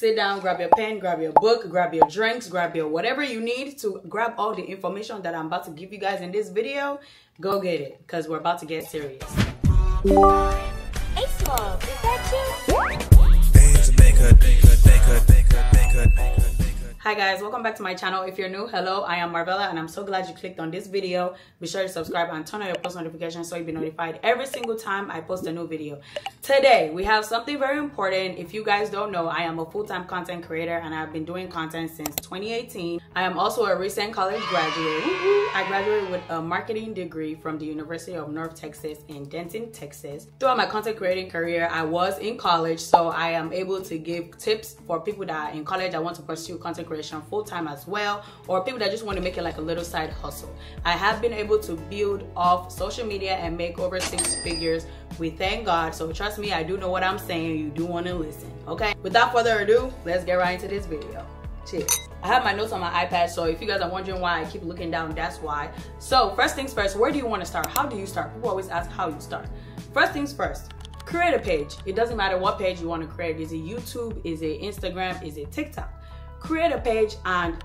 sit down, grab your pen, grab your book, grab your drinks, grab your whatever you need to grab all the information that I'm about to give you guys in this video. Go get it, because we're about to get serious. Hey, Smoke, is that you? Hi guys, welcome back to my channel. If you're new, hello, I am Marvella and I'm so glad you clicked on this video. Be sure to subscribe and turn on your post notifications so you'll be notified every single time I post a new video. Today, we have something very important. If you guys don't know, I am a full-time content creator and I've been doing content since 2018. I am also a recent college graduate. I graduated with a marketing degree from the University of North Texas in Denton, Texas. Throughout my content creating career, I was in college, so I am able to give tips for people that are in college that want to pursue content creation full time as well, or people that just want to make it like a little side hustle. I have been able to build off social media and make over six figures. We thank God. So trust me, I do know what I'm saying. You do want to listen. Okay. Without further ado, let's get right into this video. Cheers. I have my notes on my iPad, so if you guys are wondering why I keep looking down, that's why. So first things first, where do you want to start? How do you start? People always ask how you start. First things first, create a page. It doesn't matter what page you want to create. Is it YouTube? Is it Instagram? Is it TikTok? Create a page and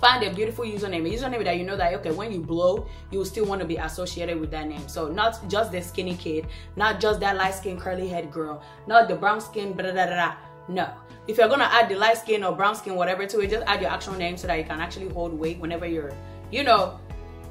find a beautiful username a username that you know that okay when you blow you still want to be associated with that name. So not just the skinny kid not just that light skin curly head girl not the brown skin blah, blah, blah, no. If you're gonna add the light skin or brown skin whatever to it just add your actual name so that you can actually hold weight whenever you're you know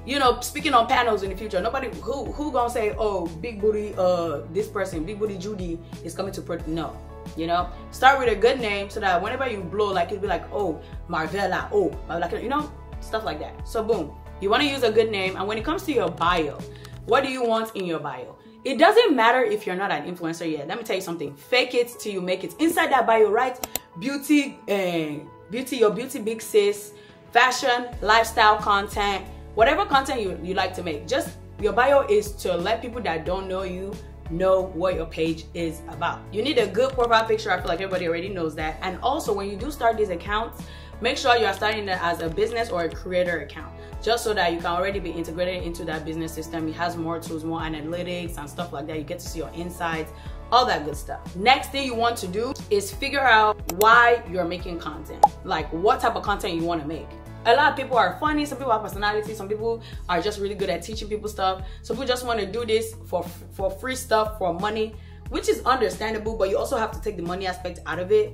you know speaking on panels in the future nobody who who gonna say oh big booty uh this person big booty judy is coming to pro no. You know? Start with a good name so that whenever you blow like it'll be like oh marvella oh you know? Stuff like that. So boom. You want to use a good name and when it comes to your bio what do you want in your bio? It doesn't matter if you're not an influencer yet. Let me tell you something. Fake it till you make it. Inside that bio right beauty uh, beauty your beauty big sis fashion lifestyle content whatever content you, you like to make just your bio is to let people that don't know you know what your page is about. You need a good profile picture. I feel like everybody already knows that. And also, when you do start these accounts, make sure you are starting it as a business or a creator account just so that you can already be integrated into that business system. It has more tools, more analytics and stuff like that. You get to see your insights, all that good stuff. Next thing you want to do is figure out why you're making content. Like what type of content you want to make a lot of people are funny some people have personality some people are just really good at teaching people stuff. Some people just want to do this for for free stuff for money which is understandable but you also have to take the money aspect out of it.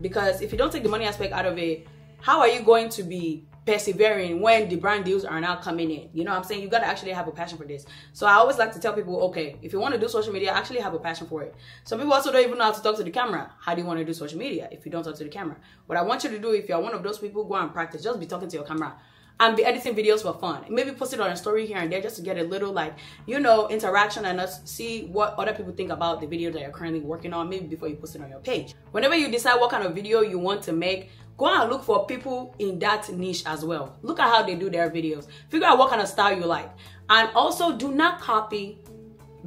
Because if you don't take the money aspect out of it how are you going to be persevering when the brand deals are now coming in. You know what I'm saying? You got to actually have a passion for this. So I always like to tell people, okay, if you want to do social media, actually have a passion for it. Some people also don't even know how to talk to the camera. How do you want to do social media if you don't talk to the camera? What I want you to do, if you're one of those people, go and practice. Just be talking to your camera and be editing videos for fun. Maybe post it on a story here and there just to get a little like, you know, interaction and us see what other people think about the video that you're currently working on, maybe before you post it on your page. Whenever you decide what kind of video you want to make, go and look for people in that niche as well. Look at how they do their videos. Figure out what kind of style you like. And also do not copy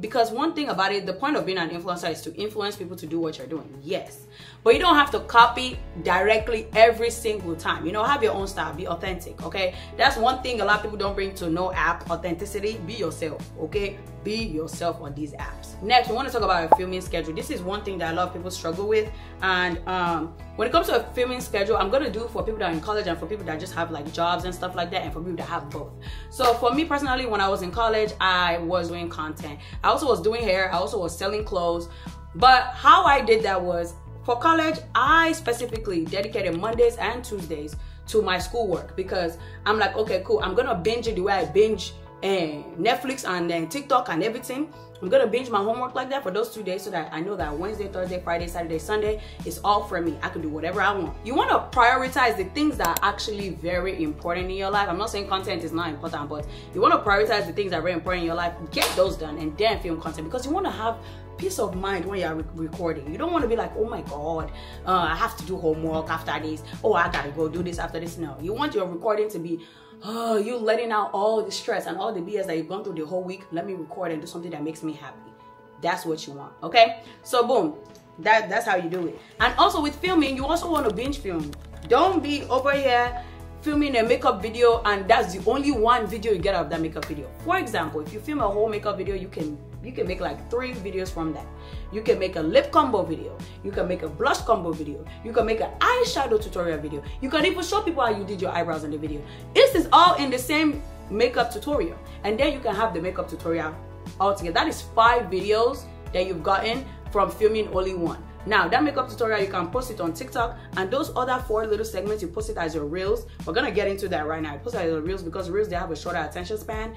because one thing about it, the point of being an influencer is to influence people to do what you're doing. Yes. But you don't have to copy directly every single time. You know, have your own style, be authentic, okay? That's one thing a lot of people don't bring to no app authenticity. Be yourself, okay? Be yourself on these apps. Next, we want to talk about a filming schedule. This is one thing that a lot of people struggle with. And um, when it comes to a filming schedule, I'm going to do for people that are in college and for people that just have like jobs and stuff like that, and for people that have both. So for me personally, when I was in college, I was doing content. I also was doing hair. I also was selling clothes. But how I did that was for college, I specifically dedicated Mondays and Tuesdays to my schoolwork because I'm like, okay, cool. I'm gonna binge it the way I binge and Netflix and then TikTok and everything. I'm gonna binge my homework like that for those two days so that I know that Wednesday, Thursday, Friday, Saturday, Sunday is all for me. I can do whatever I want. You wanna prioritize the things that are actually very important in your life. I'm not saying content is not important, but you wanna prioritize the things that are very important in your life. Get those done and then film content because you wanna have peace of mind when you're re recording. You don't want to be like, oh my God, uh, I have to do homework after this. Oh, I gotta go do this after this. No, you want your recording to be oh, you letting out all the stress and all the BS that you've gone through the whole week. Let me record and do something that makes me happy. That's what you want. Okay. So boom, that that's how you do it. And also with filming, you also want to binge film. Don't be over here filming a makeup video and that's the only one video you get out of that makeup video. For example, if you film a whole makeup video, you can you can make like three videos from that. You can make a lip combo video. You can make a blush combo video. You can make an eyeshadow tutorial video. You can even show people how you did your eyebrows in the video. This is all in the same makeup tutorial. And then you can have the makeup tutorial all together. That is five videos that you've gotten from filming only one. Now that makeup tutorial, you can post it on TikTok and those other four little segments, you post it as your reels. We're gonna get into that right now. I post it as your reels because reels, they have a shorter attention span.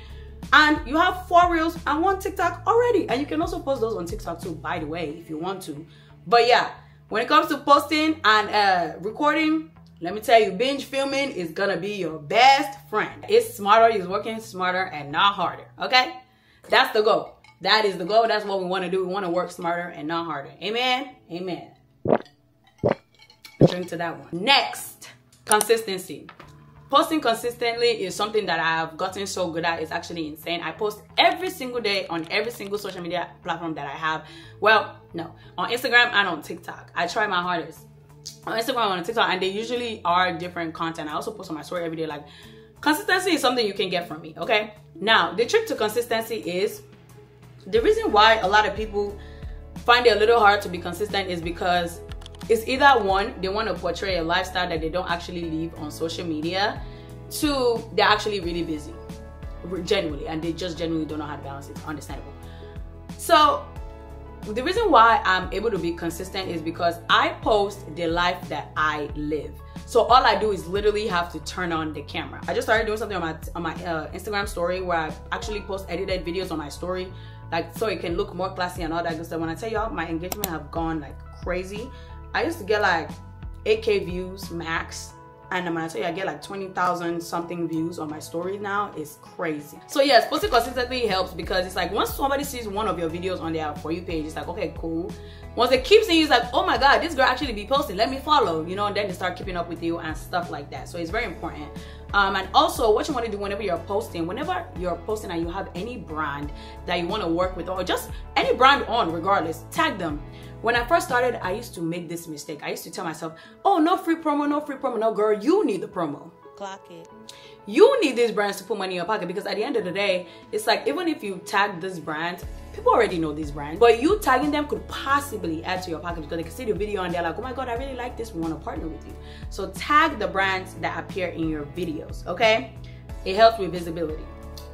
And you have four reels and one TikTok already. And you can also post those on TikTok too, by the way, if you want to. But yeah, when it comes to posting and uh, recording, let me tell you, binge filming is gonna be your best friend. It's smarter, it's working smarter and not harder, okay? That's the goal. That is the goal. That's what we want to do. We want to work smarter and not harder. Amen. Amen. Drink to that one. Next, consistency. Posting consistently is something that I've gotten so good at. It's actually insane. I post every single day on every single social media platform that I have. Well, no, on Instagram and on TikTok. I try my hardest. On Instagram and on TikTok, and they usually are different content. I also post on my story every day. Like, consistency is something you can get from me, okay? Now, the trick to consistency is the reason why a lot of people find it a little hard to be consistent is because it's either one, they want to portray a lifestyle that they don't actually live on social media, two, they're actually really busy, genuinely, and they just genuinely don't know how to balance it. Understandable. So, the reason why I'm able to be consistent is because I post the life that I live. So all I do is literally have to turn on the camera. I just started doing something on my on my uh, Instagram story where I actually post edited videos on my story like so it can look more classy and all that good stuff. When I tell y'all my engagement have gone like crazy, I used to get like 8k views max. And when I tell you I get like 20,000 something views on my story now, it's crazy. So yes, posting consistently helps because it's like once somebody sees one of your videos on their For You page, it's like, okay, cool. Once they keep seeing you, it's like, oh my God, this girl actually be posting, let me follow, you know, and then they start keeping up with you and stuff like that. So it's very important. Um, and also what you want to do whenever you're posting, whenever you're posting and you have any brand that you want to work with or just any brand on regardless, tag them. When I first started, I used to make this mistake. I used to tell myself, oh, no free promo, no free promo. No, girl, you need the promo. Clock it. You need these brands to put money in your pocket because at the end of the day, it's like even if you tag this brand, people already know this brand, but you tagging them could possibly add to your pocket because they can see the video and they're like, oh my God, I really like this. We want to partner with you. So tag the brands that appear in your videos, okay? It helps with visibility.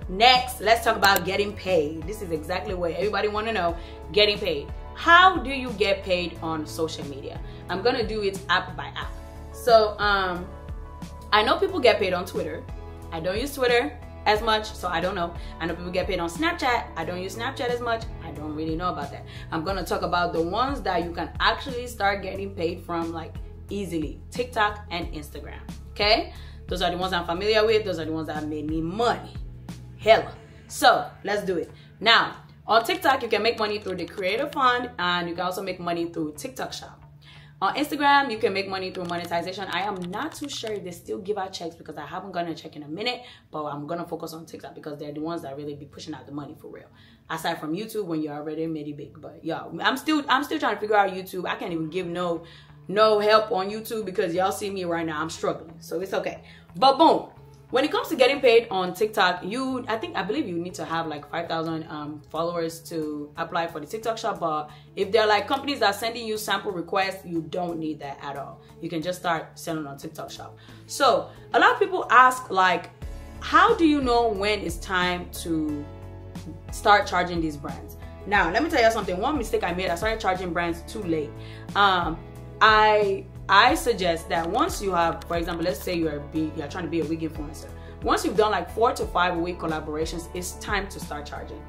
Next, let's talk about getting paid. This is exactly what everybody want to know, getting paid. How do you get paid on social media? I'm to do it app by app. So, um, I know people get paid on Twitter. I don't use Twitter as much, so I don't know. I know people get paid on Snapchat. I don't use Snapchat as much. I don't really know about that. I'm gonna talk about the ones that you can actually start getting paid from like easily TikTok and Instagram. Okay? Those are the ones I'm familiar with. Those are the ones that made me money. Hella. So let's do it. Now, on TikTok, you can make money through the Creator Fund and you can also make money through TikTok Shop. On Instagram, you can make money through monetization. I am not too sure if they still give out checks because I haven't gotten a check in a minute, but I'm gonna focus on TikTok because they're the ones that really be pushing out the money for real. Aside from YouTube when you're already made big. But y'all, I'm still I'm still trying to figure out YouTube. I can't even give no no help on YouTube because y'all see me right now. I'm struggling. So it's okay. But boom, when it comes to getting paid on TikTok, you I think I believe you need to have like 5,000 um, followers to apply for the TikTok shop. But if they're like companies that are sending you sample requests, you don't need that at all. You can just start selling on TikTok shop. So a lot of people ask like, how do you know when it's time to start charging these brands? Now, let me tell you something. One mistake I made, I started charging brands too late. Um, I I suggest that once you have, for example, let's say you're you're trying to be a wig influencer. Once you've done like four to five week collaborations, it's time to start charging.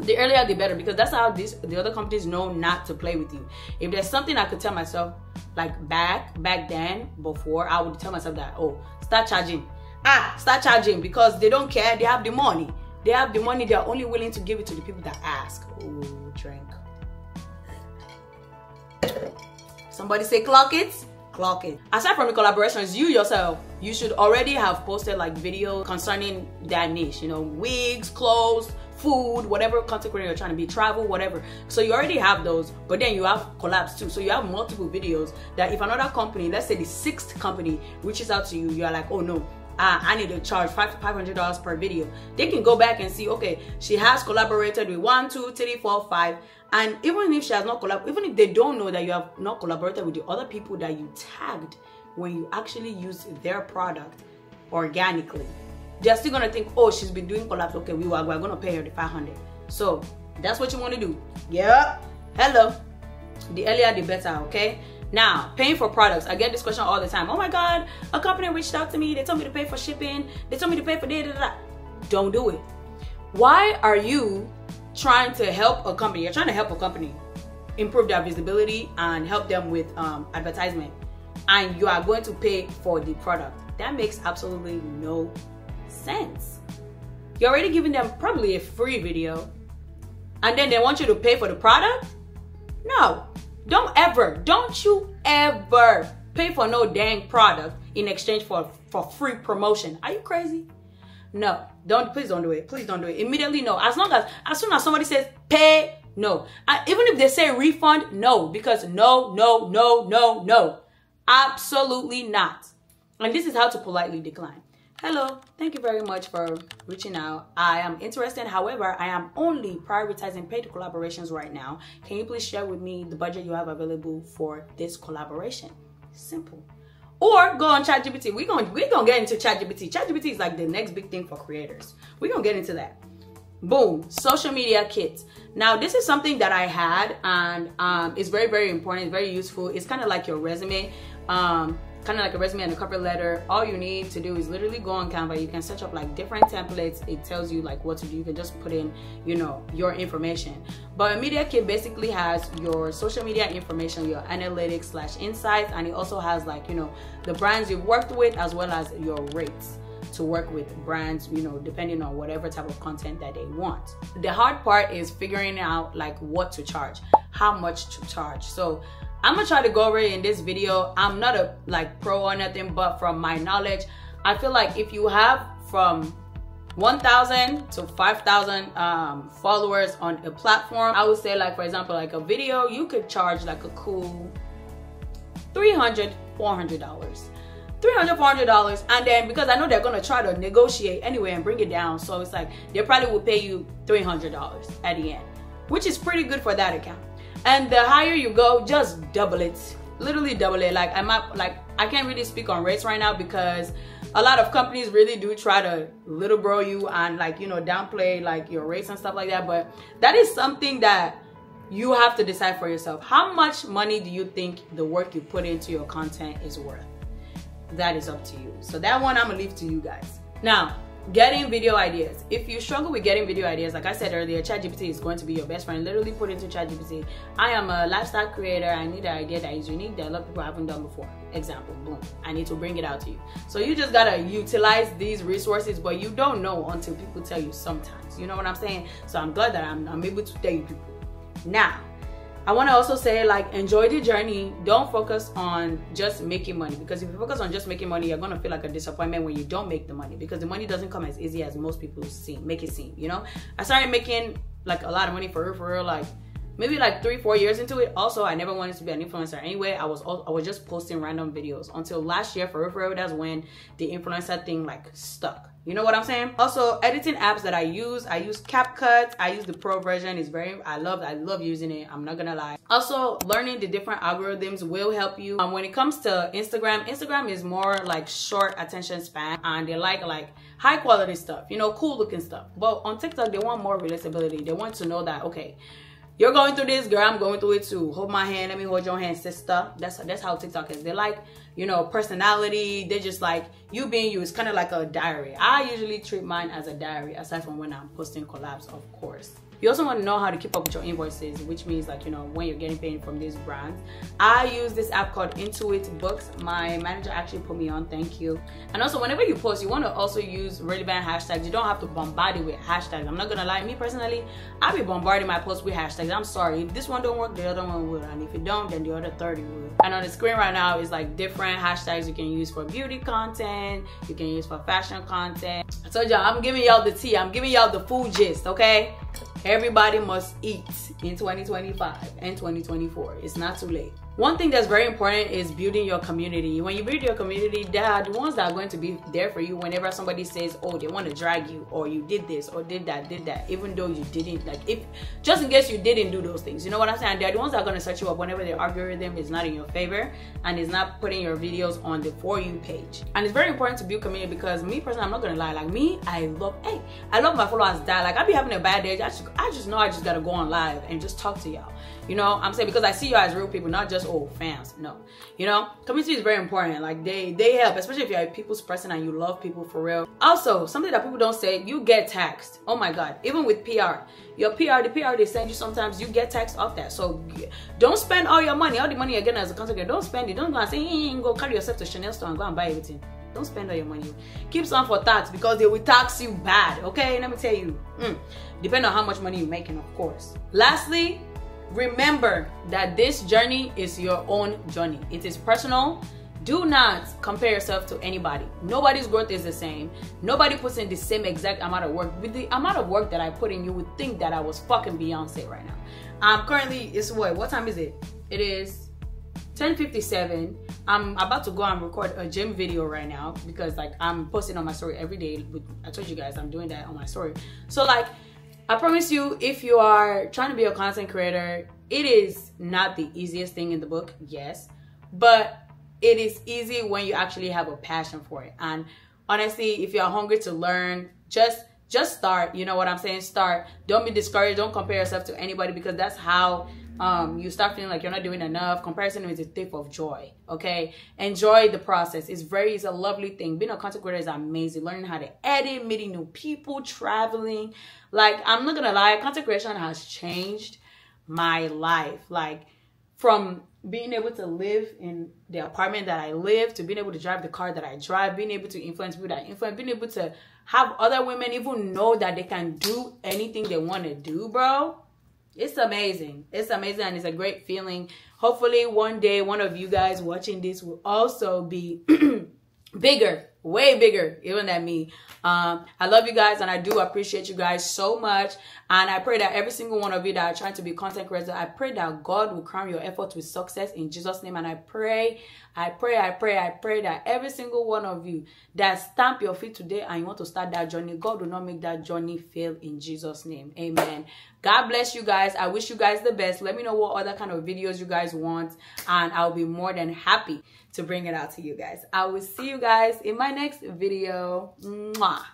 The earlier the better because that's how these the other companies know not to play with you. If there's something I could tell myself like back back then before, I would tell myself that oh start charging, ah start charging because they don't care. They have the money. They have the money. They're only willing to give it to the people that ask. Oh, drink. Somebody say clock it. Clock it. Aside from the collaborations, you yourself, you should already have posted like video concerning that niche, you know, wigs, clothes, food, whatever content creator you're trying to be, travel, whatever. So you already have those, but then you have collabs too. So you have multiple videos that if another company, let's say the sixth company reaches out to you, you're like, oh no, uh, I need to charge five five hundred dollars per video. They can go back and see, okay, she has collaborated with one, two, three, four, five, and even if she has not collab, even if they don't know that you have not collaborated with the other people that you tagged when you actually use their product organically, they're still gonna think, oh, she's been doing collabs. Okay, we were we're gonna pay her the five hundred. So that's what you want to do. Yep. Hello. The earlier the better. Okay. Now, paying for products. I get this question all the time. Oh my God, a company reached out to me. They told me to pay for shipping. They told me to pay for da da da. Don't do it. Why are you trying to help a company? You're trying to help a company improve their visibility and help them with um, advertisement, and you are going to pay for the product. That makes absolutely no sense. You're already giving them probably a free video, and then they want you to pay for the product? No, don't ever, don't you ever pay for no dang product in exchange for for free promotion. Are you crazy? No, don't please don't do it. Please don't do it. Immediately no. As long as as soon as somebody says pay, no. And even if they say refund, no, because no, no, no, no, no. Absolutely not. And this is how to politely decline. Hello, thank you very much for reaching out. I am interested, however, I am only prioritizing paid collaborations right now. Can you please share with me the budget you have available for this collaboration? Simple. Or go on ChatGPT. We're gonna we're gonna get into ChatGPT. ChatGPT is like the next big thing for creators. We're gonna get into that. Boom, social media kit. Now, this is something that I had, and um, it's very, very important, it's very useful. It's kind of like your resume. Um, kind of like a resume and a cover letter. All you need to do is literally go on canva. You can search up like different templates. It tells you like what to do. You can just put in you know your information. But media kit basically has your social media information your analytics slash insights and it also has like you know the brands you've worked with as well as your rates to work with brands, you know, depending on whatever type of content that they want. The hard part is figuring out like what to charge, how much to charge. So I'm gonna try to go over it in this video. I'm not a like pro or nothing, but from my knowledge, I feel like if you have from 1,000 to 5,000 um, followers on a platform, I would say like for example like a video, you could charge like a cool 300 400 dollars 300 400 dollars and then because i know they're gonna try to negotiate anyway and bring it down so it's like they probably will pay you 300 dollars at the end which is pretty good for that account and the higher you go just double it. Literally double it. Like i'm not like i can't really speak on rates right now because a lot of companies really do try to little bro you and like you know downplay like your rates and stuff like that. But that is something that you have to decide for yourself. How much money do you think the work you put into your content is worth? That is up to you. So that one i'm gonna leave to you guys. Now getting video ideas. If you struggle with getting video ideas like i said earlier chatgpt is going to be your best friend. Literally put into chatgpt i am a lifestyle creator. I need an idea that. Is unique that a lot of people haven't done before. Example boom i need to bring it out to you. So you just gotta utilize these resources but you don't know until people tell you sometimes. You know what i'm saying? So i'm glad that i'm, I'm able to tell you people. Now I want to also say like enjoy the journey. Don't focus on just making money because if you focus on just making money, you're gonna feel like a disappointment when you don't make the money because the money doesn't come as easy as most people seem make it seem. You know, I started making like a lot of money for real, for real, like maybe like three four years into it. Also i never wanted to be an influencer anyway. I was i was just posting random videos until last year for real, that's when the influencer thing like stuck. You know what i'm saying? Also editing apps that i use i use capcut. I use the pro version. It's very i love i love using it. I'm not gonna lie. Also learning the different algorithms will help you. Um, when it comes to instagram instagram is more like short attention span and they like like high quality stuff you know cool looking stuff. But on tiktok they want more relatability. They want to know that okay you're going through this, girl. I'm going through it too. Hold my hand. Let me hold your hand, sister. That's that's how TikTok is. They're like, you know, personality. They're just like you being you. It's kind of like a diary. I usually treat mine as a diary, aside from when I'm posting collabs, of course. You also want to know how to keep up with your invoices, which means like, you know, when you're getting paid from these brands. I use this app called Intuit Books. My manager actually put me on, thank you. And also whenever you post, you want to also use relevant hashtags. You don't have to bombard it with hashtags. I'm not to lie, me personally, I'll be bombarding my posts with hashtags. I'm sorry, if this one don't work, the other one will. And if it don't, then the other 30 will. And on the screen right now is like different hashtags you can use for beauty content, you can use for fashion content. I told y'all, I'm giving y'all the tea. I'm giving y'all the food gist, okay? Everybody must eat in 2025 and 2024. It's not too late. One thing that's very important is building your community. When you build your community, they are the ones that are going to be there for you whenever somebody says, "Oh, they want to drag you," or "You did this," or "Did that," "Did that," even though you didn't. Like, if just in case you didn't do those things, you know what I'm saying? They're the ones that are going to set you up whenever the algorithm is not in your favor and is not putting your videos on the for you page. And it's very important to build community because me personally, I'm not gonna lie. Like me, I love. Hey, I love my followers. That like I be having a bad day. I just, I just know I just gotta go on live and just talk to y'all. You know, I'm saying because I see you as real people, not just oh fans. No, you know, community is very important. Like they they help, especially if you're a people's person and you love people for real. Also, something that people don't say, you get taxed. Oh my god, even with PR, your PR, the PR they send you sometimes you get taxed off that. So don't spend all your money, all the money you're getting as a content creator. Don't spend it. Don't go and say go carry yourself to Chanel store and go and buy everything. Don't spend all your money. Keep some for tax because they will tax you bad. Okay, let me tell you. Mm. Depend on how much money you're making, of course. Lastly, remember that this journey is your own journey. It is personal. Do not compare yourself to anybody. Nobody's growth is the same. Nobody puts in the same exact amount of work. With the amount of work that I put in, you would think that I was fucking Beyonce right now. I'm currently, it's what? What time is it? It is 10:57. I'm about to go and record a gym video right now because like I'm posting on my story every day. I told you guys I'm doing that on my story. So like I promise you, if you are trying to be a content creator, it is not the easiest thing in the book, yes, but it is easy when you actually have a passion for it. And honestly, if you're hungry to learn, just just start. You know what I'm saying? Start. Don't be discouraged. Don't compare yourself to anybody because that's how um, you start feeling like you're not doing enough. Comparison is a thief of joy. Okay, enjoy the process. It's very, it's a lovely thing. Being a content creator is amazing. Learning how to edit, meeting new people, traveling. Like I'm not gonna lie, content creation has changed my life. Like from being able to live in the apartment that I live to being able to drive the car that I drive, being able to influence people that I influence, being able to have other women even know that they can do anything they want to do, bro it's amazing. It's amazing and it's a great feeling. Hopefully, one day, one of you guys watching this will also be bigger, way bigger, even than me. Um, I love you guys and I do appreciate you guys so much. And I pray that every single one of you that are trying to be content creators, I pray that God will crown your efforts with success in Jesus' name. And I pray, I pray, I pray, I pray that every single one of you that stamp your feet today and you want to start that journey, God will not make that journey fail in Jesus' name. Amen. God bless you guys. I wish you guys the best. Let me know what other kind of videos you guys want, and I'll be more than happy to bring it out to you guys. I will see you guys in my next video. Mwah.